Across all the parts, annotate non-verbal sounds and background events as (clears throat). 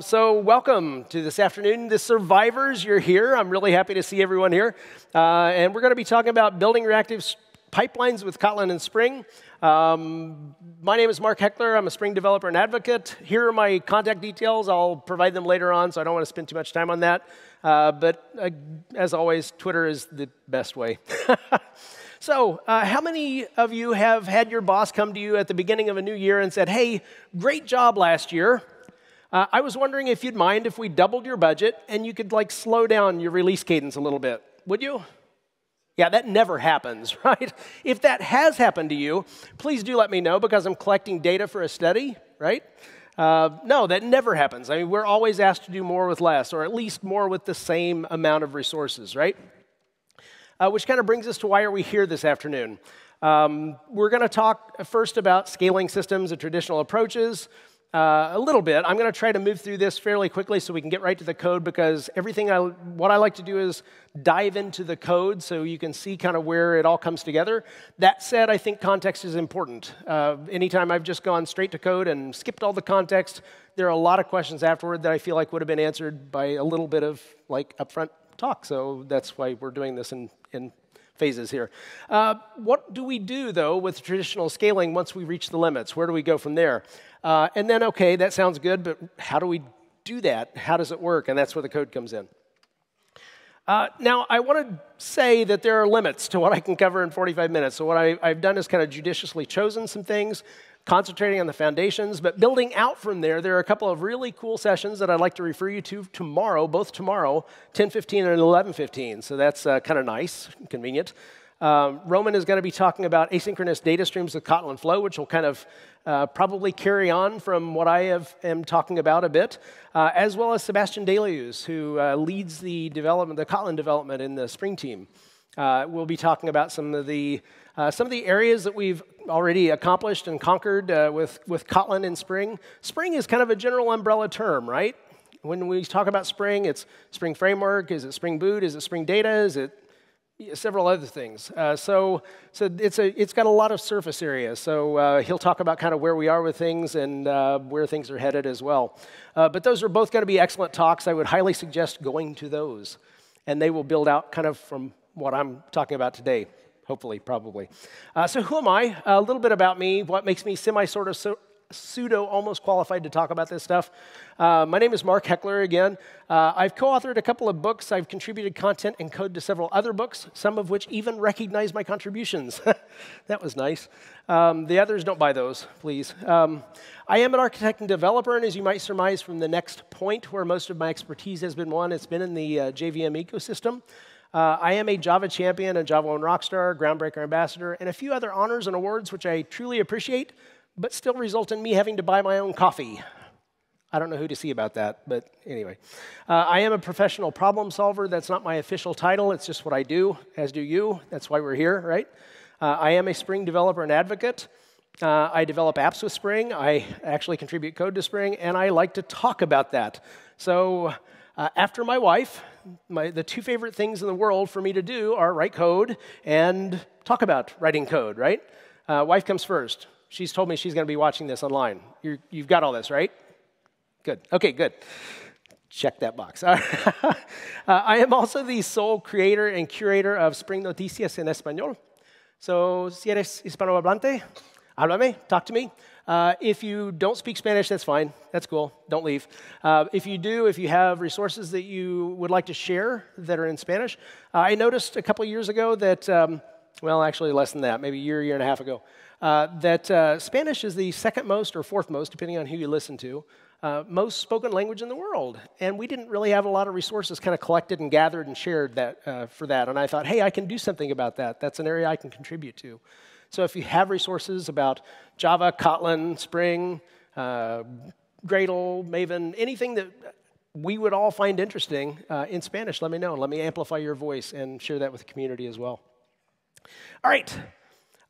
So, welcome to this afternoon. The survivors, you're here. I'm really happy to see everyone here. Uh, and we're going to be talking about building reactive pipelines with Kotlin and Spring. Um, my name is Mark Heckler. I'm a Spring developer and advocate. Here are my contact details. I'll provide them later on, so I don't want to spend too much time on that. Uh, but uh, as always, Twitter is the best way. (laughs) So, uh, how many of you have had your boss come to you at the beginning of a new year and said, Hey, great job last year. Uh, I was wondering if you'd mind if we doubled your budget and you could like slow down your release cadence a little bit. Would you? Yeah, that never happens, (laughs) right? If that has happened to you, please do let me know because I'm collecting data for a study, right? Uh, no, that never happens. I mean, we're always asked to do more with less, or at least more with the same amount of resources, right? Uh, which kind of brings us to why are we here this afternoon? Um, we're going to talk first about scaling systems and traditional approaches uh, a little bit. I'm going to try to move through this fairly quickly so we can get right to the code because everything I, what I like to do is dive into the code so you can see kind of where it all comes together. That said, I think context is important. Uh, anytime I've just gone straight to code and skipped all the context, there are a lot of questions afterward that I feel like would have been answered by a little bit of like upfront talk. So that's why we're doing this in, in phases here. Uh, what do we do, though, with traditional scaling once we reach the limits? Where do we go from there? Uh, and then, okay, that sounds good, but how do we do that? How does it work? And that's where the code comes in. Uh, now, I want to say that there are limits to what I can cover in 45 minutes. So, what I, have done is kind of judiciously chosen some things, concentrating on the foundations, but building out from there. There are a couple of really cool sessions that I'd like to refer you to tomorrow, both tomorrow, 10:15 and 11:15. So that's uh, kind of nice, convenient. Um, Roman is going to be talking about asynchronous data streams with Kotlin Flow, which will kind of uh, probably carry on from what I have, am talking about a bit, uh, as well as Sebastian Deleuze, who uh, leads the development, the Kotlin development in the Spring team. Uh, we'll be talking about some of the uh, some of the areas that we've already accomplished and conquered uh, with with Kotlin in Spring. Spring is kind of a general umbrella term, right? When we talk about Spring, it's Spring Framework. Is it Spring Boot? Is it Spring Data? Is it several other things. Uh, so, so it's, a, it's got a lot of surface area. So uh, he'll talk about kind of where we are with things and uh, where things are headed as well. Uh, but those are both going to be excellent talks. I would highly suggest going to those. And they will build out kind of from what I'm talking about today. Hopefully, probably. Uh, so, who am I? A little bit about me, what makes me semi sort of so, pseudo almost qualified to talk about this stuff. Uh, my name is Mark Heckler again. Uh, I've co authored a couple of books. I've contributed content and code to several other books, some of which even recognize my contributions. (laughs) that was nice. Um, the others don't buy those, please. Um, I am an architect and developer, and as you might surmise from the next point where most of my expertise has been won, it's been in the uh, JVM ecosystem. Uh, I am a Java champion, a JavaOne Rockstar, Groundbreaker Ambassador, and a few other honors and awards which I truly appreciate but still result in me having to buy my own coffee. I don't know who to see about that, but anyway. Uh, I am a professional problem solver. That's not my official title, it's just what I do, as do you. That's why we're here, right? Uh, I am a Spring developer and advocate. Uh, I develop apps with Spring. I actually contribute code to Spring, and I like to talk about that. So, uh, after my wife, my, the two favorite things in the world for me to do are write code and talk about writing code, right? Uh, wife comes first. She's told me she's going to be watching this online. you have got all this, right? Good. Okay, good. Check that box. (laughs) uh, I am also the sole creator and curator of Spring Noticias en Español. So, si eres hispanohablante, háblame, talk to me. Uh, if you don't speak Spanish, that's fine. That's cool. Don't leave. Uh, if you do, if you have resources that you would like to share that are in Spanish, uh, I noticed a couple years ago that, um, well, actually less than that, maybe a year, year and a half ago, uh, that uh, Spanish is the second most or fourth most, depending on who you listen to, uh, most spoken language in the world. And we didn't really have a lot of resources kind of collected and gathered and shared that, uh, for that. And I thought, hey, I can do something about that. That's an area I can contribute to. So if you have resources about Java, Kotlin, Spring, uh, Gradle, Maven, anything that we would all find interesting in Spanish, let me know. Let me amplify your voice and share that with the community as well. All right.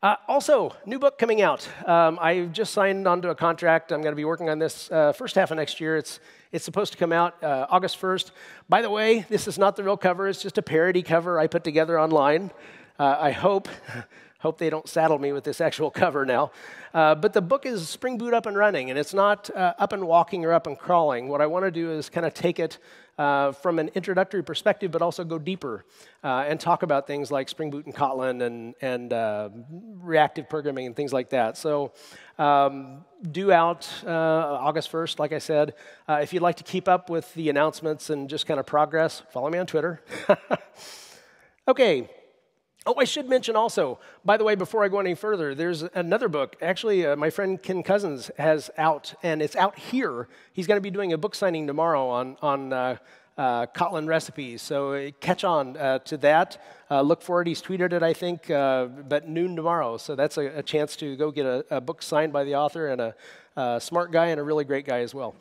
Uh, also, new book coming out. Um, I just signed onto a contract. I'm going to be working on this uh, first half of next year. It's, it's supposed to come out uh, August 1st. By the way, this is not the real cover, it's just a parody cover I put together online. Uh, I hope, (laughs) Hope they don't saddle me with this actual cover now. Uh, but the book is Spring Boot Up and Running, and it's not uh, up and walking or up and crawling. What I want to do is kind of take it uh, from an introductory perspective, but also go deeper uh, and talk about things like Spring Boot and Kotlin and, and uh, reactive programming and things like that. So, um, due out uh, August 1st, like I said. if you'd like to keep up with the announcements and just kind of progress, follow me on Twitter. (laughs) okay, Oh, I should mention also, by the way, before I go any further, there's another book. Actually, uh, my friend Ken Kousen has out, and it's out here. He's going to be doing a book signing tomorrow on, on uh, uh, Kotlin recipes. So uh, catch on uh, to that. Uh, look for it. He's tweeted it, I think, but noon tomorrow. So that's a, a chance to go get a, a, book signed by the author and a, a, smart guy and a really great guy as well.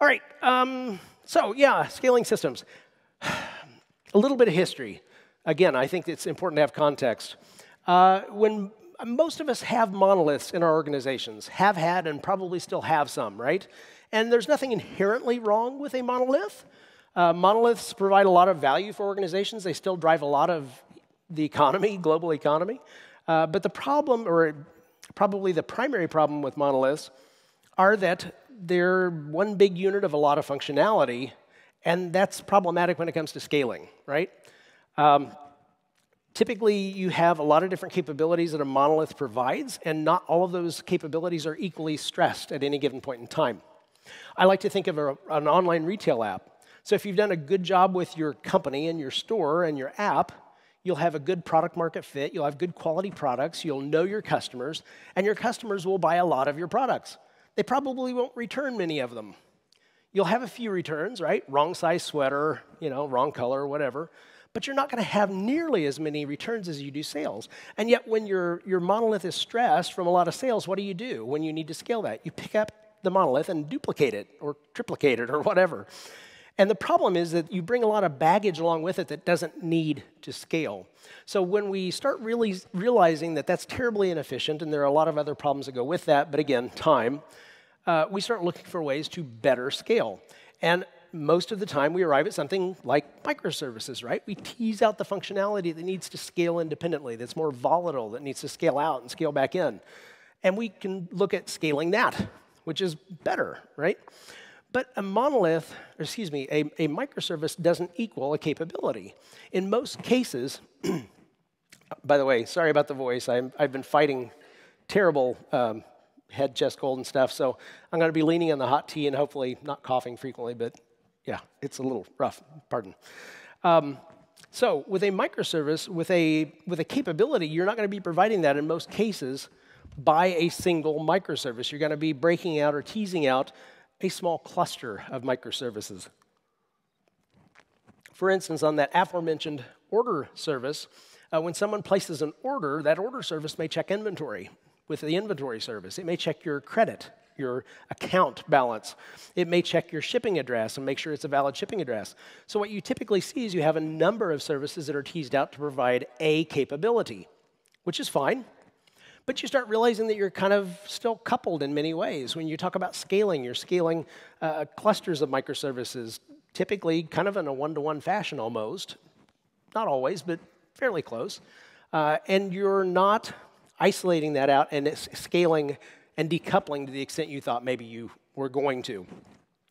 All right. Um, so, yeah, scaling systems. (sighs) a little bit of history. Again, I think it's important to have context. Uh, when most of us have monoliths in our organizations, have had and probably still have some, right? And there's nothing inherently wrong with a monolith. Uh, monoliths provide a lot of value for organizations. They still drive a lot of the economy, (laughs) global economy. Uh, but the problem, or probably the primary problem with monoliths, are that they're one big unit of a lot of functionality, and that's problematic when it comes to scaling, right? Um, typically, you have a lot of different capabilities that a monolith provides, and not all of those capabilities are equally stressed at any given point in time. I like to think of a, an online retail app. So, if you've done a good job with your company and your store and your app, you'll have a good product market fit, you'll have good quality products, you'll know your customers, and your customers will buy a lot of your products. They probably won't return many of them. You'll have a few returns, right? Wrong size sweater, you know, wrong color, whatever but you're not going to have nearly as many returns as you do sales. And yet, when your, your monolith is stressed from a lot of sales, what do you do when you need to scale that? You pick up the monolith and duplicate it or triplicate it or whatever. And the problem is that you bring a lot of baggage along with it that doesn't need to scale. So when we start really realizing that that's terribly inefficient, and there are a lot of other problems that go with that, but again, time, uh, we start looking for ways to better scale. And most of the time we arrive at something like microservices, right? We tease out the functionality that needs to scale independently, that's more volatile, that needs to scale out and scale back in. And we can look at scaling that, which is better, right? But a monolith, excuse me, a, a microservice doesn't equal a capability. In most cases, (clears throat) by the way, sorry about the voice, i have been fighting terrible um, head, chest cold, and stuff, so I'm going to be leaning on the hot tea and hopefully not coughing frequently, but yeah, it's a little rough, pardon. Um, so with a microservice, with a, with a capability, you're not going to be providing that in most cases by a single microservice. You're going to be breaking out or teasing out a small cluster of microservices. For instance, on that aforementioned order service, uh, when someone places an order, that order service may check inventory with the inventory service. It may check your credit your account balance. It may check your shipping address and make sure it's a valid shipping address. So, what you typically see is you have a number of services that are teased out to provide a capability, which is fine. But you start realizing that you're kind of still coupled in many ways. When you talk about scaling, you're scaling uh, clusters of microservices, typically kind of in a one to one fashion almost. Not always, but fairly close. Uh, and you're not isolating that out and scaling and decoupling to the extent you thought maybe you were going to.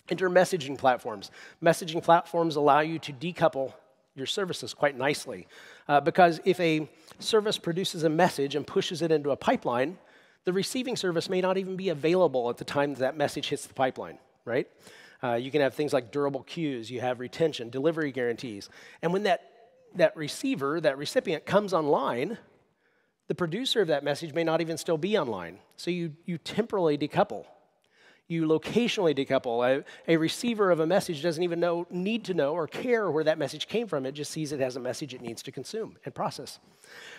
Enter messaging platforms. Messaging platforms allow you to decouple your services quite nicely. Uh, because if a service produces a message and pushes it into a pipeline, the receiving service may not even be available at the time that, that message hits the pipeline, right? Uh, you can have things like durable queues, you have retention, delivery guarantees. And when that, that receiver, that recipient comes online, the producer of that message may not even still be online. So you, you temporally decouple. You locationally decouple. A, a, receiver of a message doesn't even know, need to know or care where that message came from. It just sees it as a message it needs to consume and process.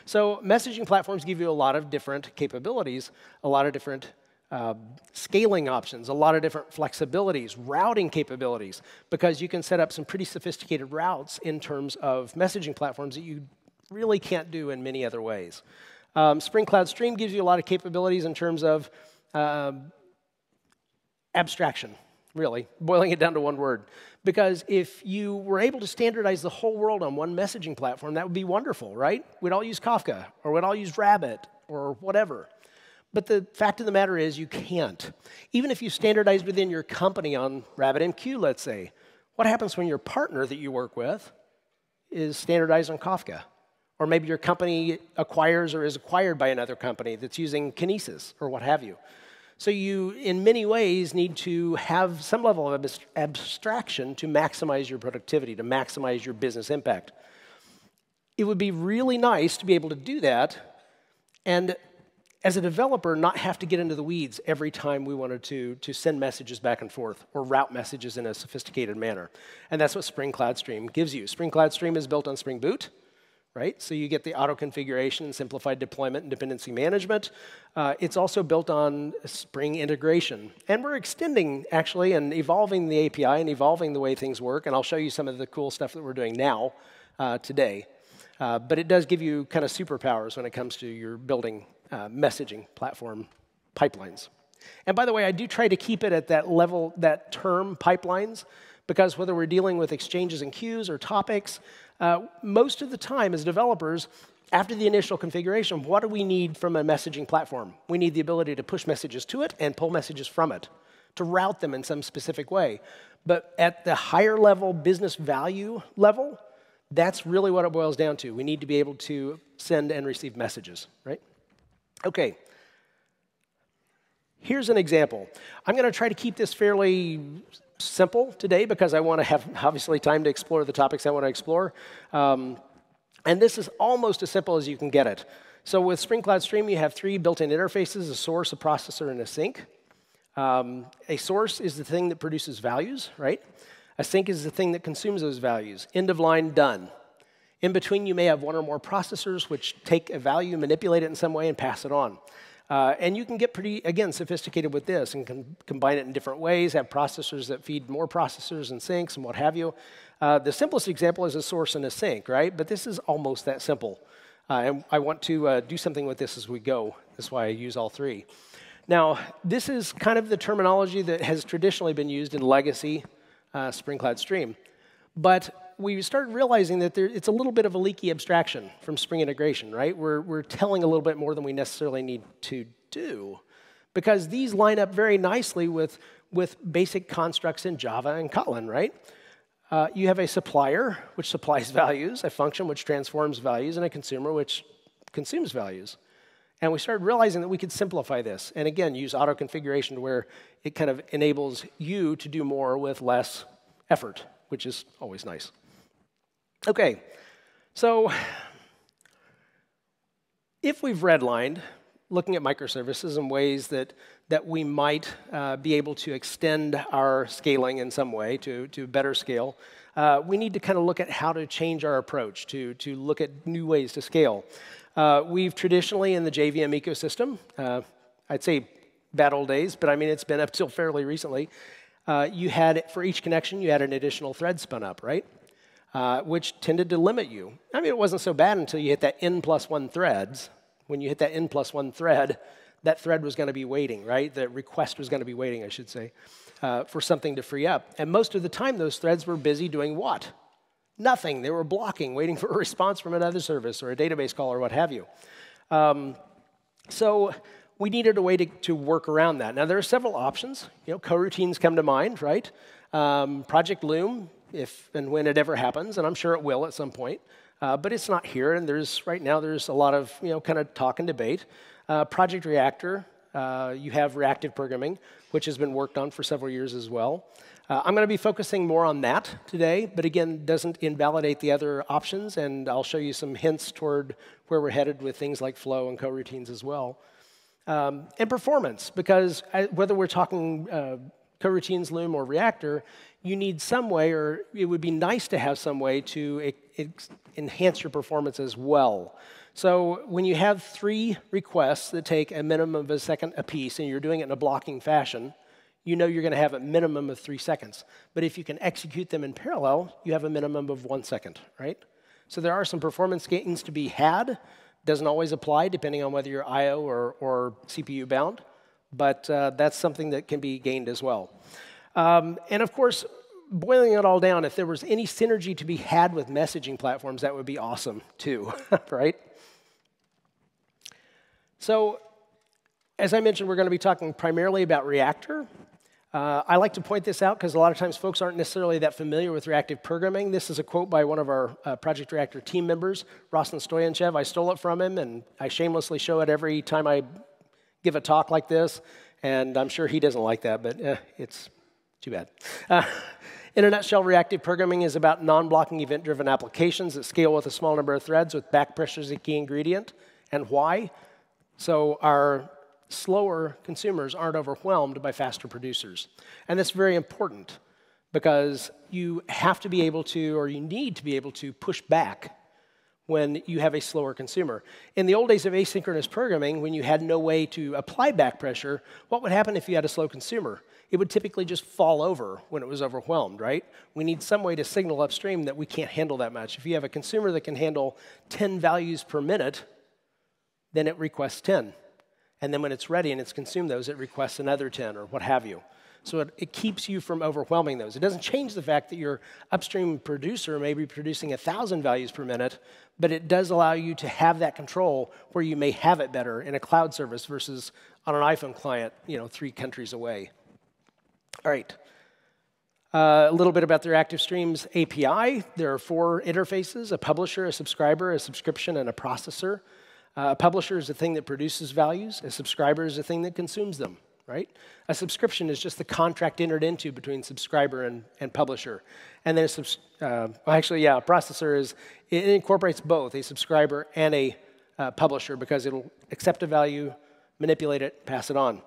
So messaging platforms give you a lot of different capabilities, a lot of different uh, scaling options, a lot of different flexibilities, routing capabilities, because you can set up some pretty sophisticated routes in terms of messaging platforms that you really can't do in many other ways. Um, Spring Cloud Stream gives you a lot of capabilities in terms of um, abstraction, really, boiling it down to one word. Because if you were able to standardize the whole world on one messaging platform, that would be wonderful, right? We'd all use Kafka, or we'd all use Rabbit, or whatever. But the fact of the matter is, you can't. Even if you standardize within your company on RabbitMQ, let's say, what happens when your partner that you work with is standardized on Kafka? Or maybe your company acquires or is acquired by another company that's using Kinesis or what have you. So you, in many ways, need to have some level of abstraction to maximize your productivity, to maximize your business impact. It would be really nice to be able to do that and as a developer, not have to get into the weeds every time we wanted to, to send messages back and forth or route messages in a sophisticated manner. And that's what Spring Cloud Stream gives you. Spring Cloud Stream is built on Spring Boot right? So you get the auto configuration and simplified deployment and dependency management. Uh, it's also built on Spring integration. And we're extending, actually, and evolving the API and evolving the way things work. And I'll show you some of the cool stuff that we're doing now uh, today. Uh, but it does give you kind of superpowers when it comes to your building uh, messaging platform pipelines. And by the way, I do try to keep it at that level, that term, pipelines, because whether we're dealing with exchanges and queues or topics, uh, most of the time as developers, after the initial configuration, what do we need from a messaging platform? We need the ability to push messages to it and pull messages from it, to route them in some specific way. But at the higher level business value level, that's really what it boils down to. We need to be able to send and receive messages, right? Okay. Here's an example. I'm going to try to keep this fairly simple today because I want to have, obviously, time to explore the topics I want to explore. Um, and this is almost as simple as you can get it. So with Spring Cloud Stream, you have three built-in interfaces, a source, a processor, and a sink. Um, a source is the thing that produces values, right? A sink is the thing that consumes those values. End of line, done. In between, you may have one or more processors which take a value, manipulate it in some way, and pass it on. Uh, and you can get pretty, again, sophisticated with this and can combine it in different ways, have processors that feed more processors and sinks and what have you. Uh, the simplest example is a source and a sink, right? But this is almost that simple. Uh, and I want to uh, do something with this as we go. That's why I use all three. Now, this is kind of the terminology that has traditionally been used in legacy uh, Spring Cloud Stream. But we started realizing that there, it's a little bit of a leaky abstraction from Spring integration, right? We're, we're telling a little bit more than we necessarily need to do because these line up very nicely with, with basic constructs in Java and Kotlin, right? Uh, you have a supplier, which supplies (laughs) values, a function which transforms values, and a consumer, which consumes values. And we started realizing that we could simplify this. And again, use auto configuration where it kind of enables you to do more with less effort, which is always nice. Okay, so if we've redlined, looking at microservices and ways that, that we might uh, be able to extend our scaling in some way to, to better scale, uh, we need to kind of look at how to change our approach, to, to look at new ways to scale. Uh, we've traditionally, in the JVM ecosystem, uh, I'd say bad old days, but I mean, it's been up till fairly recently, uh, you had, for each connection, you had an additional thread spun up, right? Uh, which tended to limit you. I mean, it wasn't so bad until you hit that n plus one threads. When you hit that n plus one thread, that thread was going to be waiting, right? The request was going to be waiting, I should say, uh, for something to free up. And most of the time, those threads were busy doing what? Nothing. They were blocking, waiting for a response from another service or a database call or what have you. Um, so we needed a way to, to, work around that. Now, there are several options. You know, coroutines come to mind, right? Um, Project Loom if and when it ever happens, and I'm sure it will at some point. Uh, but it's not here, and there's right now there's a lot of you know kind of talk and debate. Uh, Project Reactor, uh, you have reactive programming, which has been worked on for several years as well. Uh, I'm going to be focusing more on that today, but again, doesn't invalidate the other options, and I'll show you some hints toward where we're headed with things like flow and coroutines as well. Um, and performance, because I, whether we're talking uh, coroutines, Loom, or Reactor, you need some way, or it would be nice to have some way to enhance your performance as well. So when you have three requests that take a minimum of a second apiece, and you're doing it in a blocking fashion, you know you're going to have a minimum of three seconds. But if you can execute them in parallel, you have a minimum of one second, right? So there are some performance gains to be had. Doesn't always apply depending on whether you're I/O or, or CPU bound, but uh, that's something that can be gained as well. Um, and of course, boiling it all down, if there was any synergy to be had with messaging platforms, that would be awesome too, (laughs) right? So, as I mentioned, we're going to be talking primarily about Reactor. Uh, I like to point this out because a lot of times folks aren't necessarily that familiar with reactive programming. This is a quote by one of our uh, Project Reactor team members, Rossen Stoyanchev. I stole it from him, and I shamelessly show it every time I give a talk like this. And I'm sure he doesn't like that, but eh, it's too bad. Uh, in a nutshell, reactive programming is about non blocking event driven applications that scale with a small number of threads with back pressure as a key ingredient. And why? So our slower consumers aren't overwhelmed by faster producers. And that's very important because you have to be able to, or you need to be able to push back when you have a slower consumer. In the old days of asynchronous programming, when you had no way to apply back pressure, what would happen if you had a slow consumer? It would typically just fall over when it was overwhelmed, right? We need some way to signal upstream that we can't handle that much. If you have a consumer that can handle 10 values per minute, then it requests 10. And then when it's ready and it's consumed those, it requests another 10 or what have you. So it, it, keeps you from overwhelming those. It doesn't change the fact that your upstream producer may be producing 1,000 values per minute, but it does allow you to have that control where you may have it better in a cloud service versus on an iPhone client, you know, three countries away. All right. Uh, a little bit about the Reactive Streams API. There are four interfaces, a publisher, a subscriber, a subscription, and a processor. Uh, a publisher is a thing that produces values, a subscriber is a thing that consumes them, right? A subscription is just the contract entered into between subscriber and, and publisher. And then a uh, actually, yeah, a processor is, it incorporates both a subscriber and a uh, publisher because it'll accept a value, manipulate it, pass it on.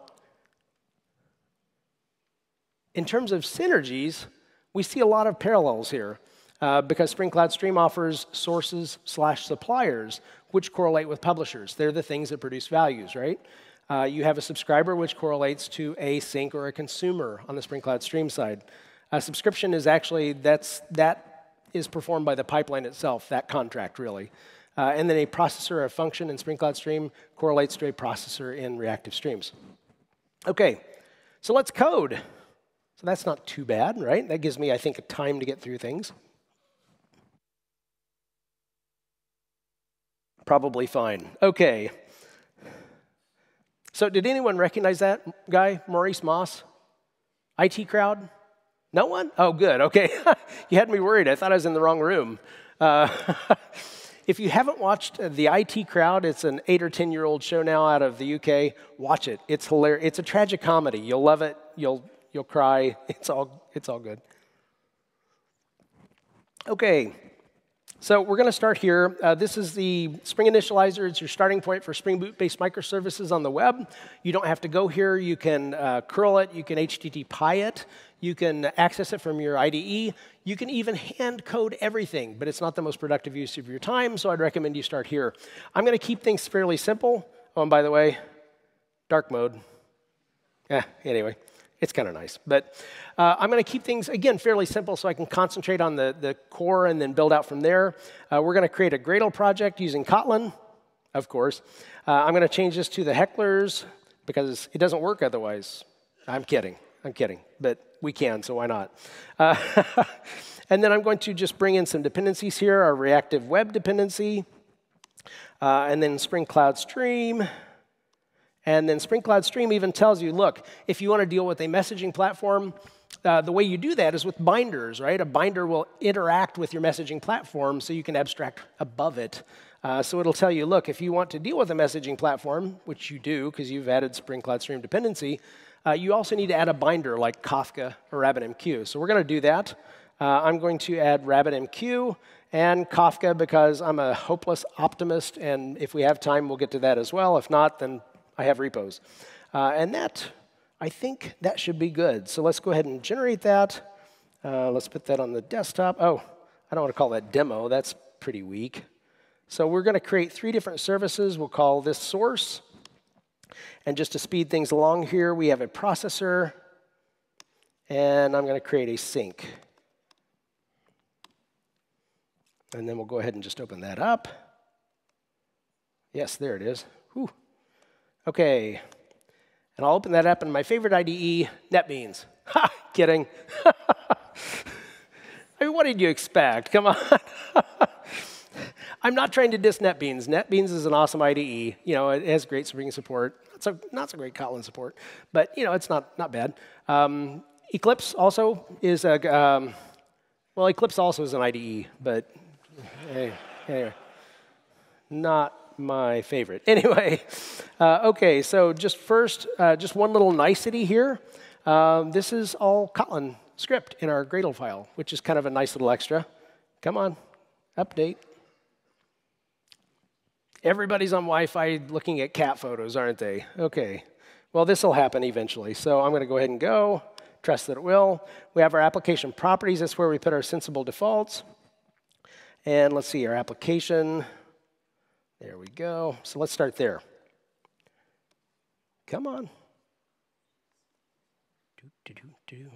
In terms of synergies, we see a lot of parallels here. Uh, because Spring Cloud Stream offers sources slash suppliers which correlate with publishers. They're the things that produce values, right? Uh, you have a subscriber which correlates to a sink or a consumer on the Spring Cloud Stream side. A subscription is actually that's that is performed by the pipeline itself, that contract really. Uh, and then a processor or a function in Spring Cloud Stream correlates to a processor in reactive streams. Okay, so let's code. So that's not too bad, right? That gives me, I think, a time to get through things. Probably fine. Okay. So, did anyone recognize that guy, Maurice Moss? IT crowd? No one? Oh, good. Okay. (laughs) you had me worried. I thought I was in the wrong room. Uh, (laughs) if you haven't watched the IT crowd, it's an eight or 10 year old show now out of the UK. Watch it. It's hilarious. It's a tragic comedy. You'll love it. You'll, you'll cry. (laughs) It's all, it's all good. Okay. So we're going to start here. Uh, this is the Spring Initializr. It's your starting point for Spring Boot-based microservices on the web. You don't have to go here. You can uh, curl it. You can HTTP it. You can access it from your IDE. You can even hand code everything, but it's not the most productive use of your time, so I'd recommend you start here. I'm going to keep things fairly simple. Oh, and by the way, dark mode. Yeah, anyway. It's kind of nice. But uh, I'm going to keep things, again, fairly simple so I can concentrate on the, the core and then build out from there. Uh, we're going to create a Gradle project using Kotlin, of course. Uh, I'm going to change this to the hecklers because it doesn't work otherwise. I'm kidding. I'm kidding. But we can, so why not? Uh, (laughs) and then I'm going to just bring in some dependencies here, our reactive web dependency, uh, and then Spring Cloud Stream. And then Spring Cloud Stream even tells you, look, if you want to deal with a messaging platform, uh, the way you do that is with binders, right? A binder will interact with your messaging platform so you can abstract above it. Uh, so it'll tell you, look, if you want to deal with a messaging platform, which you do because you've added Spring Cloud Stream dependency, uh, you also need to add a binder like Kafka or RabbitMQ. So we're going to do that. Uh, I'm going to add RabbitMQ and Kafka because I'm a hopeless optimist, and if we have time, we'll get to that as well. If not, then I have repos. Uh, and that, I think that should be good. So let's go ahead and generate that. Uh, let's put that on the desktop. Oh, I don't want to call that demo. That's pretty weak. So we're going to create three different services. We'll call this source. And just to speed things along here, we have a processor. And I'm going to create a sink. And then we'll go ahead and just open that up. Yes, there it is. Whew. Okay, and I'll open that up in my favorite IDE, NetBeans. (laughs) Ha! kidding. (laughs) I mean, what did you expect? Come on. (laughs) I'm not trying to diss NetBeans. NetBeans is an awesome IDE. You know, it has great Spring support. Not so, not so great Kotlin support, but you know, it's not, not bad. Um, Eclipse also is a, um, well, Eclipse also is an IDE, but hey, anyway, not my favorite. (laughs) Anyway, uh, okay, so just first, uh, just one little nicety here. Um, this is all Kotlin script in our Gradle file, which is kind of a nice little extra. Come on, update. Everybody's on Wi-Fi looking at cat photos, aren't they? Okay. Well, this will happen eventually. So I'm going to go ahead and go. Trust that it will. We have our application properties. That's where we put our sensible defaults. And let's see, our application. There we go. So let's start there. Come on. Do, do, do, do.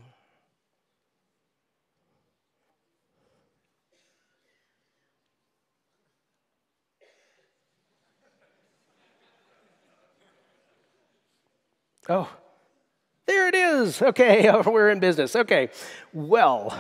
Oh, there it is. Okay, (laughs) we're in business. Okay, well,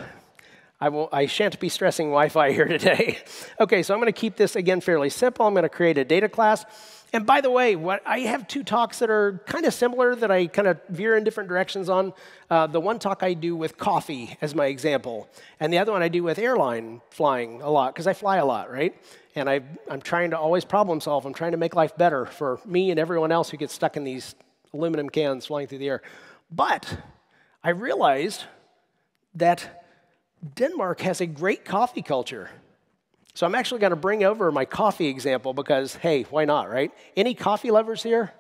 I, will, I shan't be stressing Wi-Fi here (laughs) today. okay, so I'm going to keep this, again, fairly simple. I'm going to create a data class. And by the way, what, I have two talks that are kind of similar that I kind of veer in different directions on. Uh, the one talk I do with coffee as my example, and the other one I do with airline flying a lot, because I fly a lot, right? And I, I'm trying to always problem solve. I'm trying to make life better for me and everyone else who gets stuck in these aluminum cans flying through the air. But I realized that Denmark has a great coffee culture. So I'm actually going to bring over my coffee example because, hey, why not, right? Any coffee lovers here?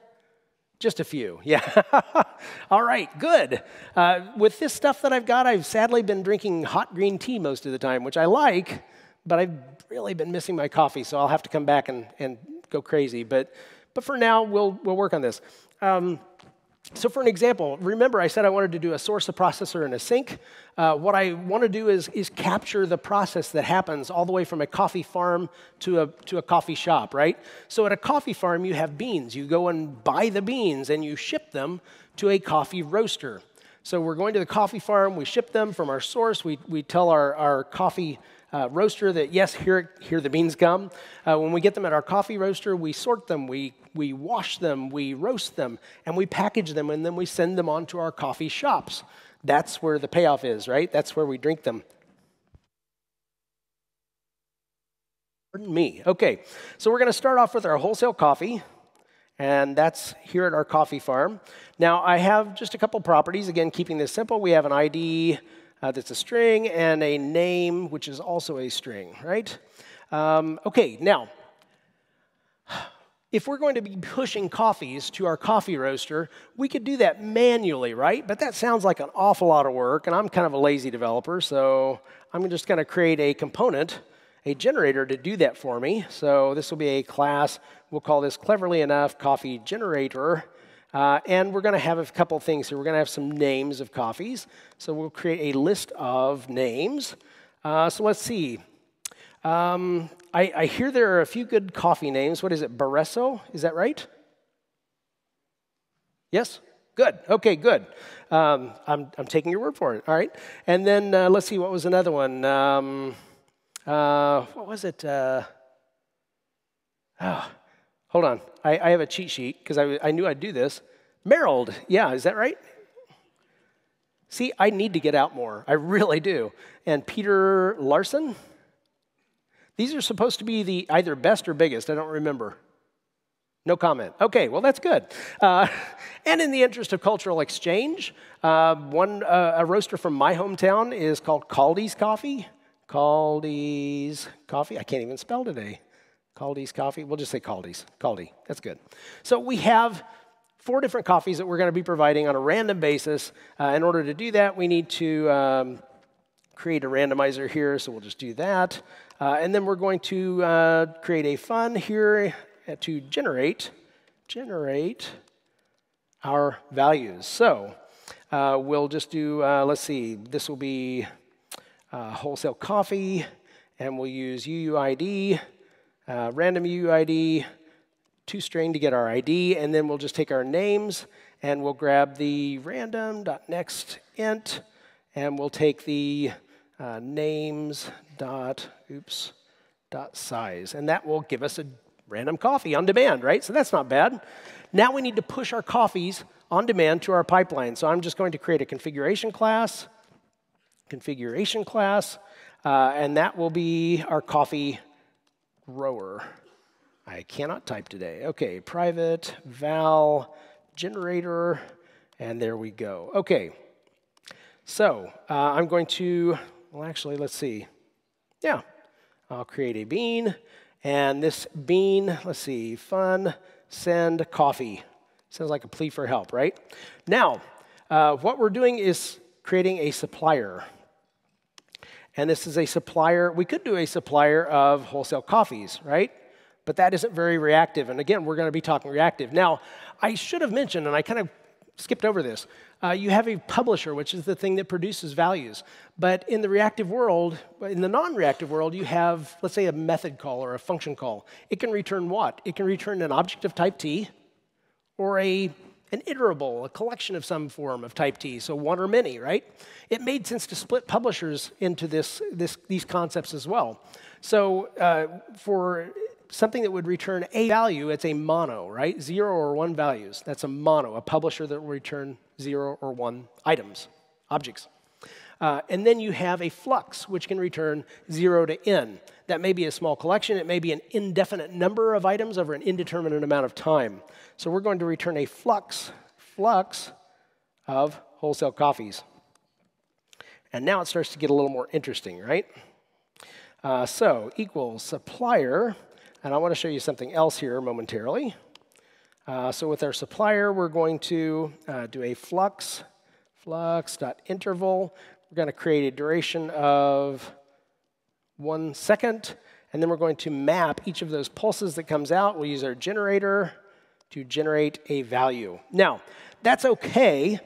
Just a few, (laughs) yeah. All right, good. Uh, with this stuff that I've got, I've sadly been drinking hot green tea most of the time, which I like, but I've really been missing my coffee, so I'll have to come back and, and go crazy. But, but for now, we'll, we'll work on this. Um, so for an example, remember I said I wanted to do a source, a processor, and a sink. Uh, what I want to do is, is capture the process that happens all the way from a coffee farm to a, to a coffee shop, right? So at a coffee farm, you have beans. You go and buy the beans and you ship them to a coffee roaster. So we're going to the coffee farm, we ship them from our source, we, we tell our, our coffee uh, roaster that, yes, here, here the beans come. Uh, when we get them at our coffee roaster, we sort them, we, we wash them, we roast them, and we package them, and then we send them on to our coffee shops. That's where the payoff is, right? That's where we drink them. Pardon me. Okay, so we're going to start off with our wholesale coffee, and that's here at our coffee farm. Now, I have just a couple properties. Again, keeping this simple, we have an ID, uh, that's a string, and a name, which is also a string, right? Um, okay, now, if we're going to be pushing coffees to our coffee roaster, we could do that manually, right? But that sounds like an awful lot of work, and I'm kind of a lazy developer, so I'm just going to create a component, a generator to do that for me. So this will be a class, we'll call this cleverly enough coffee generator. Uh, and we're going to have a couple things here. We're going to have some names of coffees. So we'll create a list of names. Uh, so let's see. Um, I, I, hear there are a few good coffee names. What is it? Baresso? Is that right? Yes? Good. Okay, good. Um, I'm, I'm taking your word for it. All right. And then uh, let's see, what was another one? Um, uh, what was it? Uh, oh, Hold on. I, I have a cheat sheet because I, I knew I'd do this. Merrild, yeah, is that right? See, I need to get out more. I really do. And Peter Larsen? These are supposed to be the either best or biggest. I don't remember. No comment. Okay, well, that's good. Uh, (laughs) and in the interest of cultural exchange, uh, one, uh, a roaster from my hometown is called Kaldi's Coffee. Kaldi's Coffee. I can't even spell today. Kaldi's coffee. We'll just say Kaldi's. Kaldi. That's good. So we have four different coffees that we're going to be providing on a random basis. Uh, in order to do that, we need to um, create a randomizer here. So we'll just do that. Uh, and then we're going to uh, create a fun here to generate generate our values. So uh, we'll just do, uh, let's see, this will be uh, wholesale coffee, and we'll use UUID uh, random UUID, toString to get our ID, and then we'll just take our names and we'll grab the random.next int, and we'll take the uh, names dot, oops, dot size, and that will give us a random coffee on demand, right? So that's not bad. Now we need to push our coffees on demand to our pipeline. So I'm just going to create a configuration class, configuration class, uh, and that will be our coffee grower. I cannot type today. Okay, private val generator, and there we go. Okay, so uh, I'm going to, well, actually, let's see. Yeah, I'll create a bean, and this bean, let's see, fun, send coffee. Sounds like a plea for help, right? Now, uh, what we're doing is creating a supplier. And this is a supplier, we could do a supplier of wholesale coffees, right? But that isn't very reactive. And again, we're going to be talking reactive. Now, I should have mentioned, and I kind of skipped over this, uh, you have a publisher, which is the thing that produces values. But in the reactive world, in the non reactive world, you have, let's say, a method call or a function call. It can return what? It can return an object of type T or a an iterable, a collection of some form of type T, so one or many, right? It made sense to split publishers into this, this, these concepts as well. So uh, for something that would return a value, it's a mono, right? Zero or one values. That's a mono, a publisher that will return zero or one items, objects. Uh, and then you have a flux, which can return zero to n. That may be a small collection. It may be an indefinite number of items over an indeterminate amount of time. So we're going to return a flux, flux of wholesale coffees. And now it starts to get a little more interesting, right? Uh, so equals supplier, and I want to show you something else here momentarily. Uh, so with our supplier, we're going to uh, do a flux, flux.interval. We're going to create a duration of one second, and then we're going to map each of those pulses that comes out. We'll use our generator to generate a value. Now, that's okay,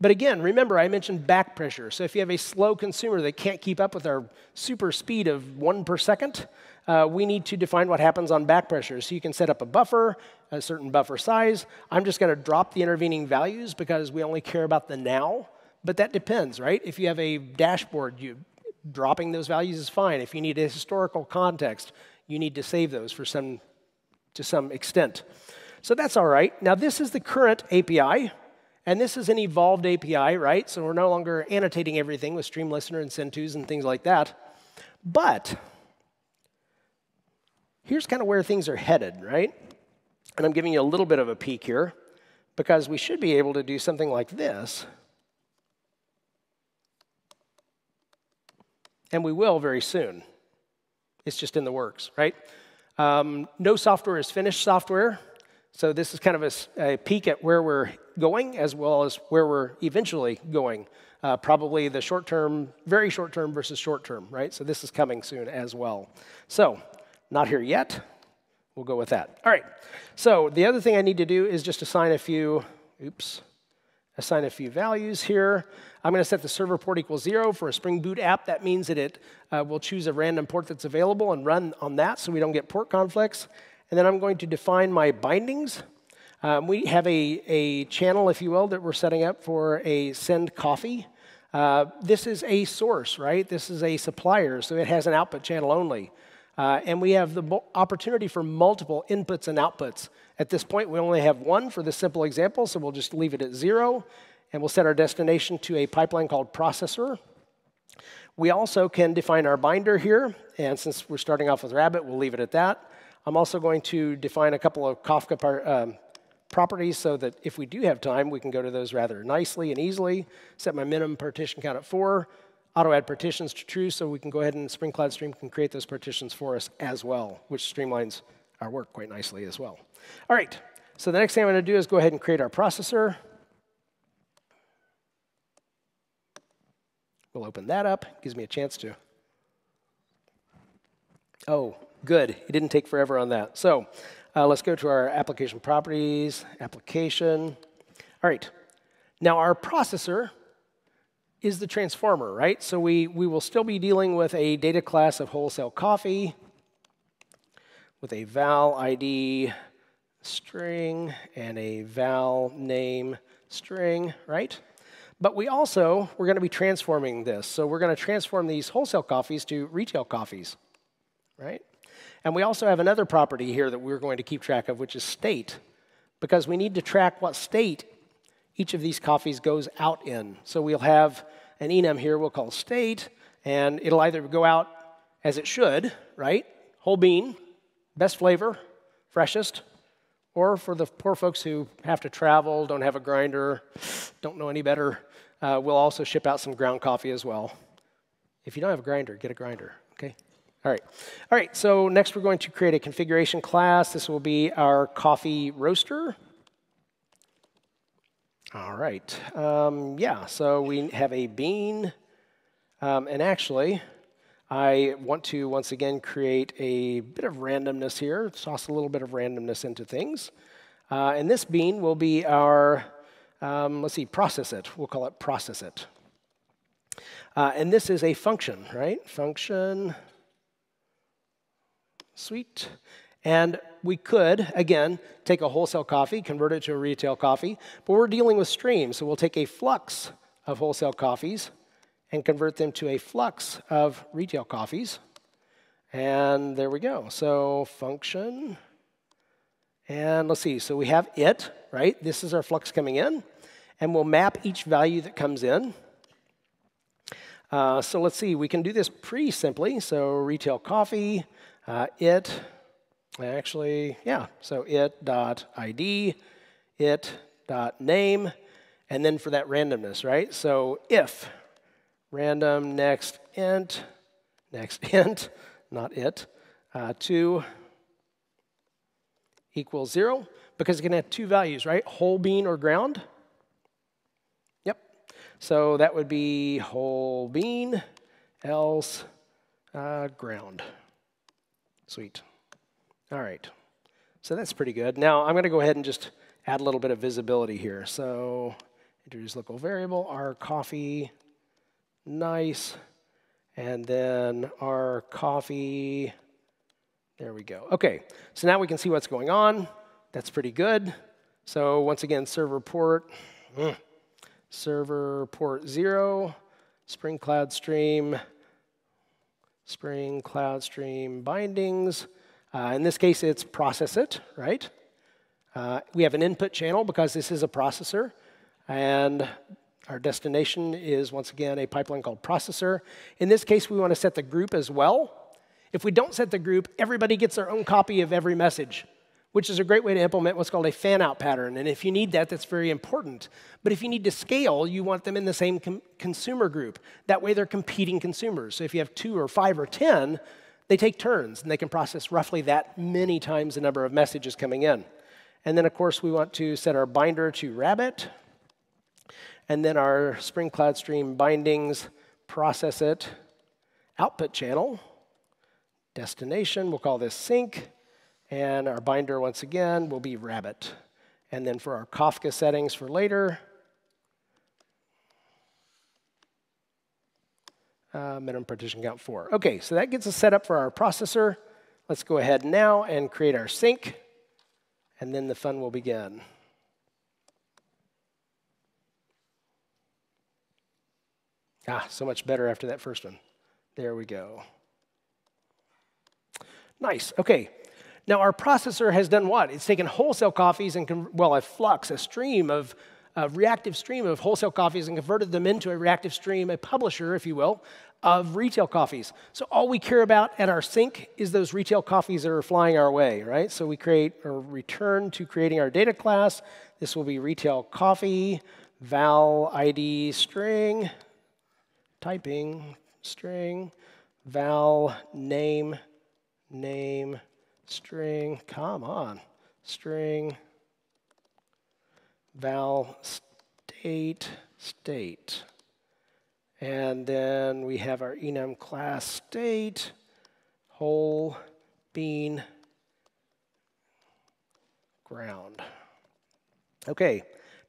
but again, remember I mentioned back pressure. So if you have a slow consumer that can't keep up with our super speed of one per second, uh, we need to define what happens on back pressure. So you can set up a buffer, a certain buffer size. I'm just going to drop the intervening values because we only care about the now. But that depends, right? If you have a dashboard, you, dropping those values is fine. If you need a historical context, you need to save those for some, to some extent. So that's all right. Now, this is the current API, and this is an evolved API, right? So we're no longer annotating everything with Stream Listener and SendTos and things like that. But here's kind of where things are headed, right? And I'm giving you a little bit of a peek here because we should be able to do something like this and we will very soon. It's just in the works, right? Um, no software is finished software. So this is kind of a, a, peek at where we're going as well as where we're eventually going. Uh, probably the short term, very short term versus short term, right? So this is coming soon as well. So, not here yet. We'll go with that. All right. So the other thing I need to do is just assign a few, oops, assign a few values here. I'm going to set the server port equals zero for a Spring Boot app. That means that it uh, will choose a random port that's available and run on that so we don't get port conflicts. And then I'm going to define my bindings. Um, we have a, a channel, if you will, that we're setting up for a send coffee. Uh, this is a source, right? This is a supplier, so it has an output channel only. Uh, and we have the opportunity for multiple inputs and outputs. At this point, we only have one for this simple example, so we'll just leave it at zero, and we'll set our destination to a pipeline called processor. We also can define our binder here, and since we're starting off with Rabbit, we'll leave it at that. I'm also going to define a couple of Kafka par, um, properties so that if we do have time, we can go to those rather nicely and easily. Set my minimum partition count at four, auto add partitions to true so we can go ahead and Spring Cloud Stream can create those partitions for us as well, which streamlines our work quite nicely as well. All right, so the next thing I'm going to do is go ahead and create our processor. We'll open that up, gives me a chance to. Oh, good, it didn't take forever on that. So uh, let's go to our application properties, application. All right, now our processor is the transformer, right? So we, we will still be dealing with a data class of wholesale coffee with a val ID string and a val name string, right? But we also, we're going to be transforming this. So we're going to transform these wholesale coffees to retail coffees, right? And we also have another property here that we're going to keep track of, which is state, because we need to track what state each of these coffees goes out in. So we'll have an enum here we'll call state, and it'll either go out as it should, right? Whole bean, best flavor, freshest, or for the poor folks who have to travel, don't have a grinder, don't know any better, uh, we'll also ship out some ground coffee as well. If you don't have a grinder, get a grinder, okay? All right. All right, so next we're going to create a configuration class. This will be our coffee roaster. All right. Um, yeah, so we have a bean. Um, and actually, I want to once again create a bit of randomness here, toss a little bit of randomness into things. Uh, and this bean will be our, um, let's see, process it. We'll call it process it. Uh, and this is a function, right? Function, sweet. And we could, again, take a wholesale coffee, convert it to a retail coffee, but we're dealing with streams, so we'll take a flux of wholesale coffees and convert them to a flux of retail coffees. And there we go. So function, and let's see, so we have it, right? This is our flux coming in, and we'll map each value that comes in. Uh, so let's see, we can do this pretty simply. So retail coffee, uh, it, actually, yeah, so it dot ID, it dot name, and then for that randomness, right? So if random next int, next (laughs) int, not it, uh, 2 equals 0, because it can have two values, right? Whole bean or ground. Yep. So that would be whole bean, else uh, ground. Sweet. All right. So that's pretty good. Now I'm going to go ahead and just add a little bit of visibility here. So introduce local variable, our coffee Nice. And then our coffee. There we go. Okay, so now we can see what's going on. That's pretty good. So once again, server port, mm, server port zero, Spring Cloud Stream, Spring Cloud Stream bindings. Uh, in this case, it's process it, right? Uh, we have an input channel because this is a processor. And our destination is, once again, a pipeline called processor. In this case, we want to set the group as well. If we don't set the group, everybody gets their own copy of every message, which is a great way to implement what's called a fan out pattern. And if you need that, that's very important. But if you need to scale, you want them in the same consumer group. That way, they're competing consumers. So if you have two or five or 10, they take turns and they can process roughly that many times the number of messages coming in. And then, of course, we want to set our binder to rabbit and then our Spring Cloud Stream bindings process it, output channel, destination, we'll call this sink, and our binder, once again, will be rabbit. And then for our Kafka settings for later, uh, minimum partition count 4. Okay, so that gets us set up for our processor. Let's go ahead now and create our sink, and then the fun will begin. Ah, so much better after that first one. There we go. Nice. Okay. Now, our processor has done what? It's taken wholesale coffees and, well, a flux, a stream of, a reactive stream of wholesale coffees and converted them into a reactive stream, a publisher, if you will, of retail coffees. So all we care about at our sink is those retail coffees that are flying our way, right? So we create or return to creating our data class. This will be retail coffee, val ID string, typing string val name name string come on string val state state and then we have our enum class state whole bean ground okay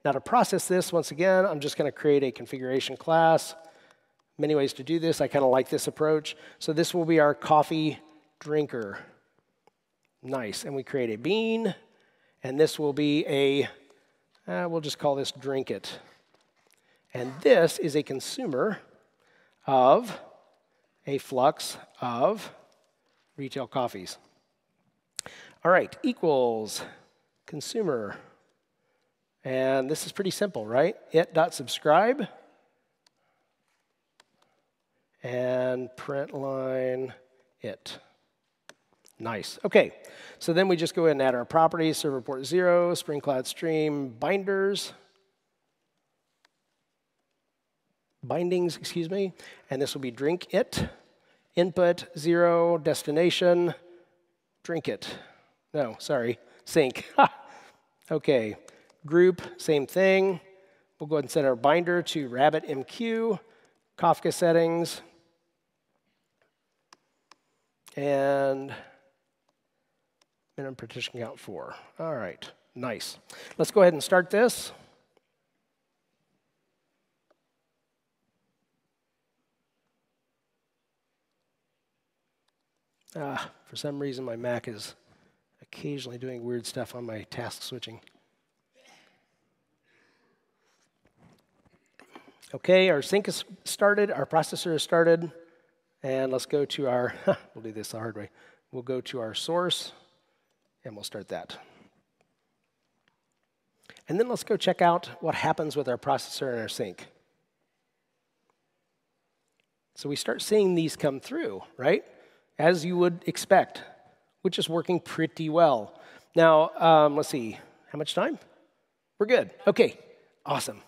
now to process this once again i'm just going to create a configuration class many ways to do this. I kind of like this approach. So this will be our coffee drinker. Nice. And we create a bean, and this will be a, uh, we'll just call this drink it. And this is a consumer of a flux of retail coffees. All right, equals consumer. And this is pretty simple, right? It.subscribe and print line it. Nice. Okay, so then we just go ahead and add our properties, server port zero, Spring Cloud Stream, binders, bindings, excuse me, and this will be drink it, input zero, destination, drink it. No, sorry, sink. (laughs) okay, group, same thing. We'll go ahead and set our binder to RabbitMQ, Kafka settings, and minimum partition count four. All right, nice. Let's go ahead and start this. Ah, for some reason, my Mac is occasionally doing weird stuff on my task switching. Okay, our sink is started, our processor is started, and let's go to our, (laughs) we'll do this the hard way. We'll go to our source, and we'll start that. And then let's go check out what happens with our processor and our sink. So we start seeing these come through, right? As you would expect, which is working pretty well. Now, um, let's see, how much time? We're good. Okay, awesome.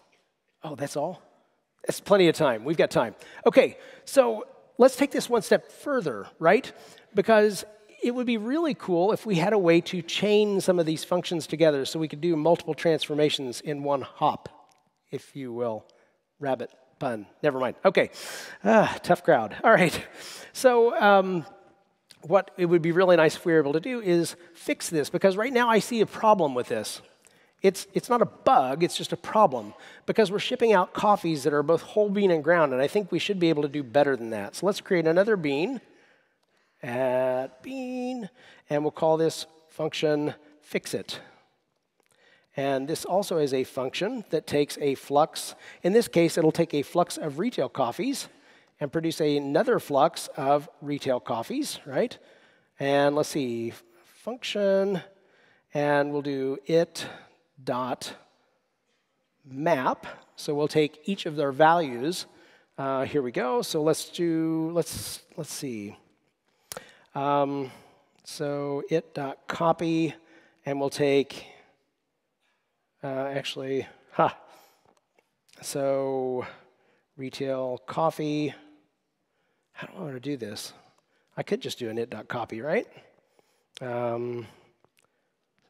Oh, that's all? That's plenty of time. We've got time. Okay, so let's take this one step further, right? Because it would be really cool if we had a way to chain some of these functions together so we could do multiple transformations in one hop, if you will. Rabbit pun. Never mind. Okay. Ah, tough crowd. All right. So, um, what it would be really nice if we were able to do is fix this because right now I see a problem with this. It's, it's not a bug, it's just a problem because we're shipping out coffees that are both whole bean and ground, and I think we should be able to do better than that. So let's create another bean at bean, and we'll call this function fixit. And this also is a function that takes a flux. In this case, it'll take a flux of retail coffees and produce another flux of retail coffees, right? And let's see, function, and we'll do it dot map. So we'll take each of their values. Uh, here we go. So let's do, let's, let's see. Um, so it dot copy, and we'll take, uh, actually, ha. So retail coffee. How do I want to do this? I could just do an it.copy, right? Um,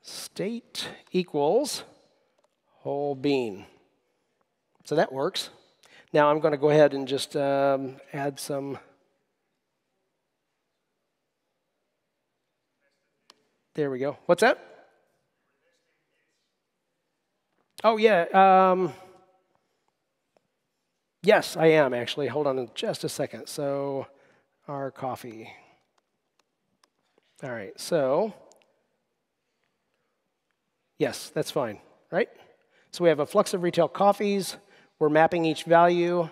state equals whole bean. So that works. Now I'm going to go ahead and just um, add some. There we go. What's that? Oh, yeah. Um, yes, I am actually. Hold on just a second. So, our coffee. All right, so Yes, that's fine, right? So we have a flux of retail coffees. We're mapping each value,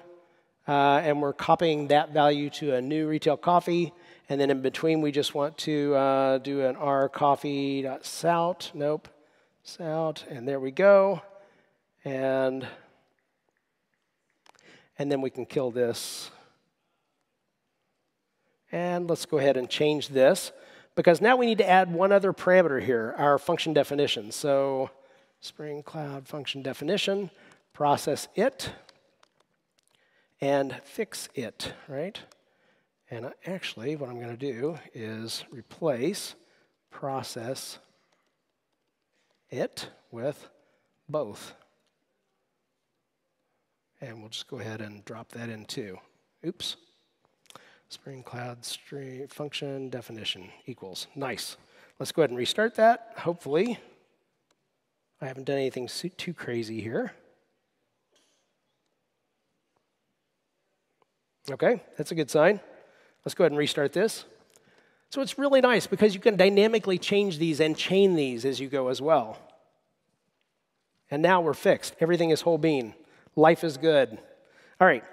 uh, and we're copying that value to a new retail coffee. And then in between, we just want to uh, do an r rcoffee.sout. Nope, sout, and there we go. And and then we can kill this. And let's go ahead and change this because now we need to add one other parameter here, our function definition. So Spring Cloud function definition, process it, and fix it, right? And actually, what I'm going to do is replace process it with both. And we'll just go ahead and drop that in too. Oops. Spring Cloud stream function definition equals. Nice. Let's go ahead and restart that. Hopefully, I haven't done anything too crazy here. Okay, that's a good sign. Let's go ahead and restart this. So it's really nice because you can dynamically change these and chain these as you go as well. And now we're fixed. Everything is whole bean. life is good. All right.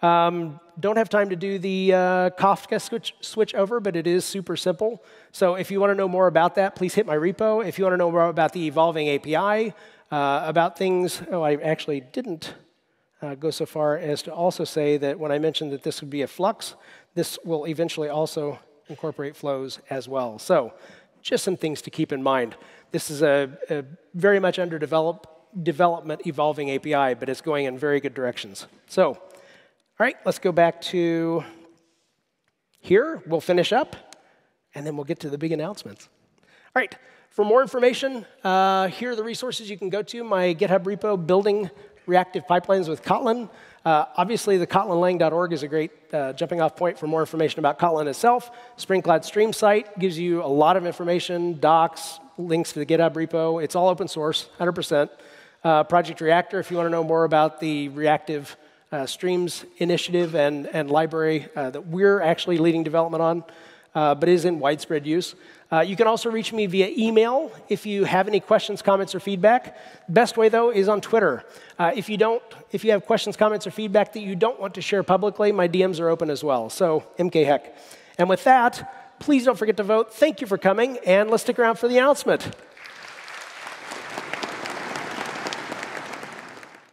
Um, don't have time to do the uh, Kafka switch, switch over, but it is super simple. So if you want to know more about that, please hit my repo. If you want to know more about the evolving API, uh, about things, oh, I actually didn't uh, go so far as to also say that when I mentioned that this would be a flux, this will eventually also incorporate flows as well. So just some things to keep in mind. This is a, a very much under develop, development evolving API, but it's going in very good directions. So, all right, let's go back to here. We'll finish up, and then we'll get to the big announcements. All right, for more information, uh, here are the resources you can go to. My GitHub repo, Building Reactive Pipelines with Kotlin. Uh, obviously, the kotlinlang.org is a great uh, jumping off point for more information about Kotlin itself. Spring Cloud Stream site gives you a lot of information, docs, links to the GitHub repo. It's all open source, 100%. Uh, Project Reactor, if you want to know more about the reactive uh, streams initiative and, and library uh, that we're actually leading development on, uh, but is in widespread use. Uh, you can also reach me via email if you have any questions, comments, or feedback. Best way, though, is on Twitter. Uh, if you don't, if you have questions, comments, or feedback that you don't want to share publicly, my DMs are open as well. So, MK Heck. And with that, please don't forget to vote. Thank you for coming, and let's stick around for the announcement.